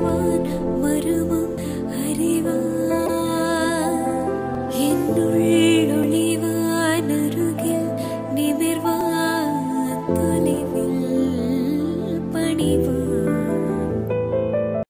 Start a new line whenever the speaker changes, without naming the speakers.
one